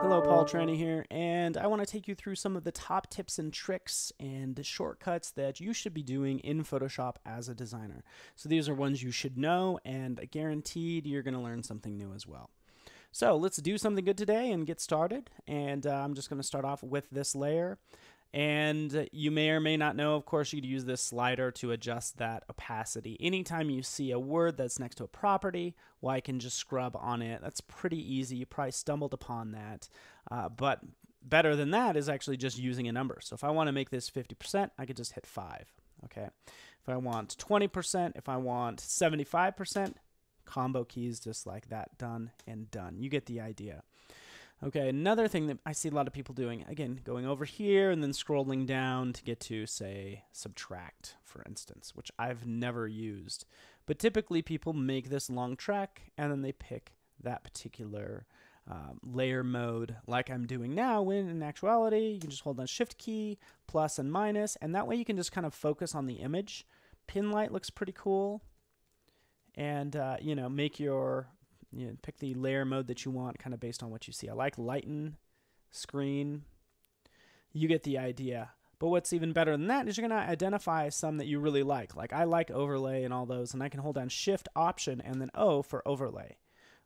Hello, Paul Trani here, and I want to take you through some of the top tips and tricks and shortcuts that you should be doing in Photoshop as a designer. So these are ones you should know, and guaranteed you're going to learn something new as well. So let's do something good today and get started. And uh, I'm just going to start off with this layer. And you may or may not know, of course, you could use this slider to adjust that opacity. Anytime you see a word that's next to a property, well, I can just scrub on it. That's pretty easy. You probably stumbled upon that. Uh, but better than that is actually just using a number. So if I want to make this 50%, I could just hit 5. Okay. If I want 20%, if I want 75%, combo keys just like that. Done and done. You get the idea. Okay, another thing that I see a lot of people doing, again, going over here and then scrolling down to get to, say, subtract, for instance, which I've never used. But typically people make this long track and then they pick that particular um, layer mode like I'm doing now when in actuality you can just hold down shift key plus and minus and that way you can just kind of focus on the image pin light looks pretty cool and uh, you know make your you know, pick the layer mode that you want kind of based on what you see. I like lighten, screen. You get the idea. But what's even better than that is you're going to identify some that you really like. Like I like overlay and all those, and I can hold down Shift Option and then O for overlay,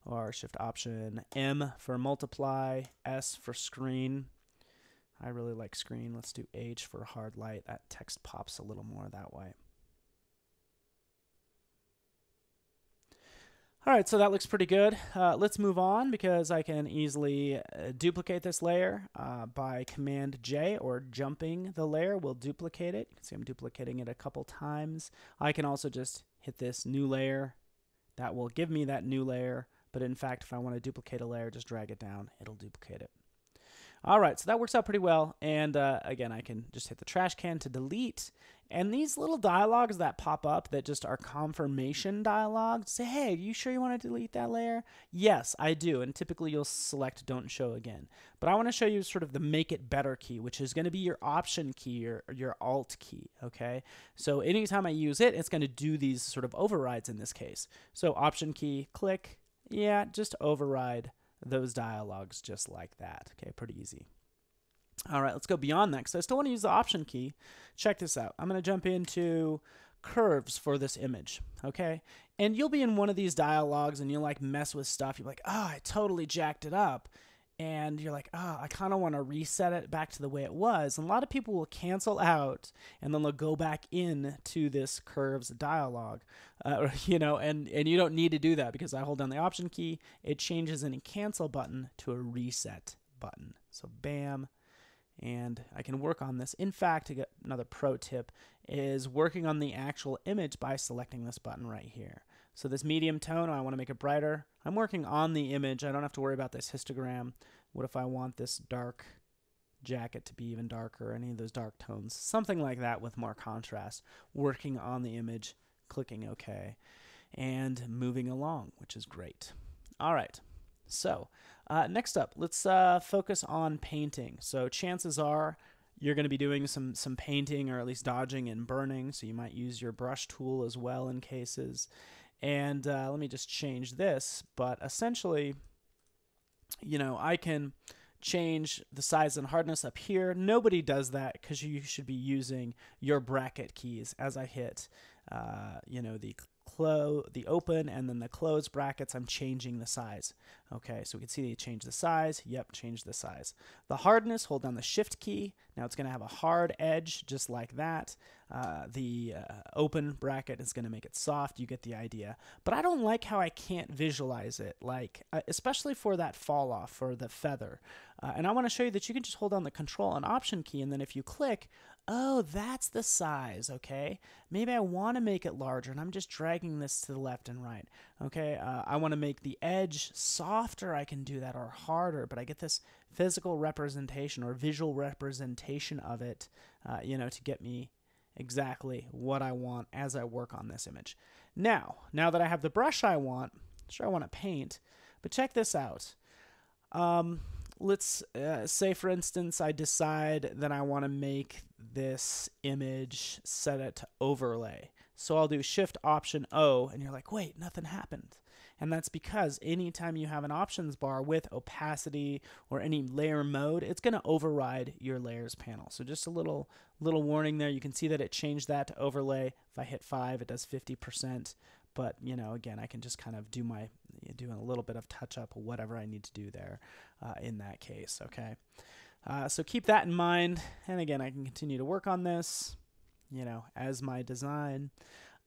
or Shift Option M for multiply, S for screen. I really like screen. Let's do H for hard light. That text pops a little more that way. All right, so that looks pretty good. Uh, let's move on because I can easily uh, duplicate this layer uh, by Command J or jumping the layer will duplicate it. You can see I'm duplicating it a couple times. I can also just hit this new layer. That will give me that new layer, but in fact, if I want to duplicate a layer, just drag it down, it'll duplicate it. All right, so that works out pretty well. And uh, again, I can just hit the trash can to delete. And these little dialogues that pop up that just are confirmation dialogues say, hey, are you sure you want to delete that layer? Yes, I do. And typically you'll select don't show again. But I want to show you sort of the make it better key, which is going to be your option key or your alt key. Okay. So anytime I use it, it's going to do these sort of overrides in this case. So option key, click. Yeah, just override those dialogues just like that. Okay, pretty easy. All right, let's go beyond that because I still want to use the option key. Check this out. I'm going to jump into curves for this image, okay? And you'll be in one of these dialogues and you'll like mess with stuff. You're like, oh, I totally jacked it up and you're like, oh, I kind of want to reset it back to the way it was. And a lot of people will cancel out and then they'll go back in to this curves dialog, uh, you know, and, and you don't need to do that because I hold down the option key. It changes any cancel button to a reset button. So bam, and I can work on this. In fact, another pro tip is working on the actual image by selecting this button right here. So this medium tone, I want to make it brighter. I'm working on the image. I don't have to worry about this histogram. What if I want this dark jacket to be even darker, any of those dark tones? Something like that with more contrast. Working on the image, clicking OK, and moving along, which is great. All right. So uh, next up, let's uh, focus on painting. So chances are you're going to be doing some some painting or at least dodging and burning. So you might use your brush tool as well in cases. And uh, let me just change this. But essentially, you know, I can change the size and hardness up here. Nobody does that because you should be using your bracket keys as I hit, uh, you know, the close the open and then the close brackets I'm changing the size. Okay so we can see they change the size. Yep change the size. The hardness hold down the shift key. Now it's going to have a hard edge just like that. Uh, the uh, open bracket is going to make it soft. You get the idea. But I don't like how I can't visualize it like uh, especially for that fall off for the feather uh, and I want to show you that you can just hold down the control and option key and then if you click oh, that's the size, okay? Maybe I want to make it larger, and I'm just dragging this to the left and right, okay? Uh, I want to make the edge softer, I can do that, or harder, but I get this physical representation or visual representation of it, uh, you know, to get me exactly what I want as I work on this image. Now, now that I have the brush I want, sure I want to paint, but check this out. Um, let's uh, say for instance I decide that I want to make this image set it to overlay. So I'll do shift option O and you're like, wait, nothing happened. And that's because anytime you have an options bar with opacity or any layer mode, it's going to override your layers panel. So just a little little warning there. You can see that it changed that to overlay. If I hit 5, it does 50%. But, you know, again, I can just kind of do my, doing a little bit of touch up, whatever I need to do there uh, in that case, okay? Uh, so keep that in mind. And again, I can continue to work on this, you know, as my design.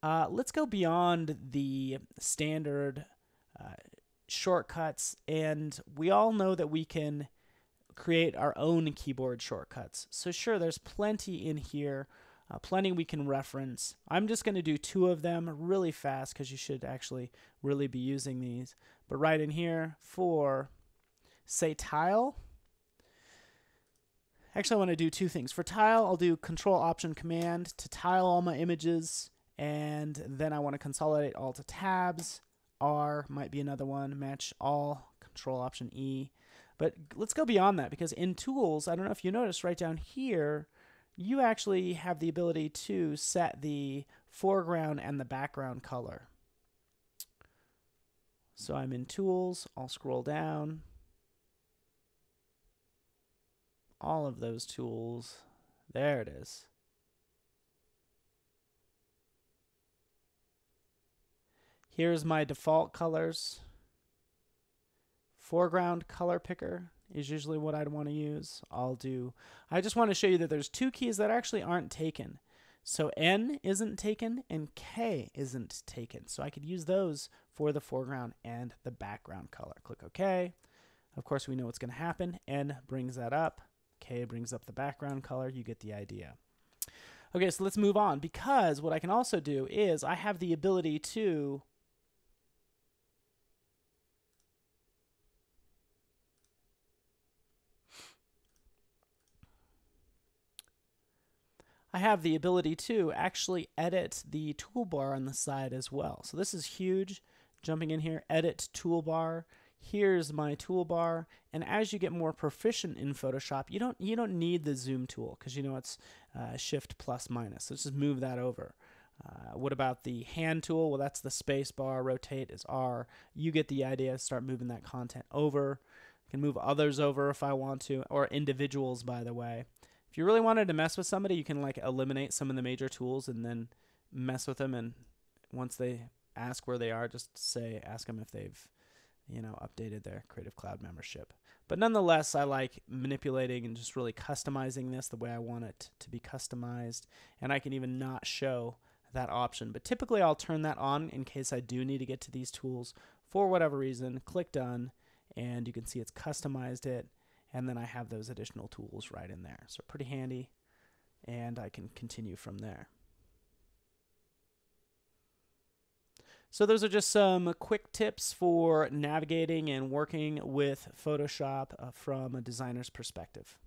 Uh, let's go beyond the standard uh, shortcuts. And we all know that we can create our own keyboard shortcuts. So sure, there's plenty in here, uh, plenty we can reference. I'm just going to do two of them really fast because you should actually really be using these. But right in here for, say, tile, Actually, I want to do two things. For tile, I'll do Control Option Command to tile all my images, and then I want to consolidate all to tabs. R might be another one. Match all. Control Option E. But let's go beyond that because in Tools, I don't know if you noticed right down here, you actually have the ability to set the foreground and the background color. So I'm in Tools, I'll scroll down. all of those tools. There it is. Here's my default colors. Foreground color picker is usually what I'd want to use. I'll do, I just want to show you that there's two keys that actually aren't taken. So N isn't taken and K isn't taken. So I could use those for the foreground and the background color. Click OK. Of course, we know what's going to happen. N brings that up. K brings up the background color. You get the idea. Okay, so let's move on because what I can also do is I have the ability to I have the ability to actually edit the toolbar on the side as well. So this is huge. Jumping in here, edit toolbar. Here's my toolbar. And as you get more proficient in Photoshop you don't you don't need the zoom tool because you know it's uh, shift plus minus. Let's just move that over. Uh, what about the hand tool? Well that's the space bar rotate is R. You get the idea. Start moving that content over. I can move others over if I want to or individuals by the way if you really wanted to mess with somebody you can like eliminate some of the major tools and then mess with them and once they ask where they are just say ask them if they've you know, updated their Creative Cloud membership. But nonetheless, I like manipulating and just really customizing this the way I want it to be customized. And I can even not show that option. But typically, I'll turn that on in case I do need to get to these tools for whatever reason. Click Done, and you can see it's customized it. And then I have those additional tools right in there. So pretty handy. And I can continue from there. So those are just some quick tips for navigating and working with Photoshop uh, from a designer's perspective.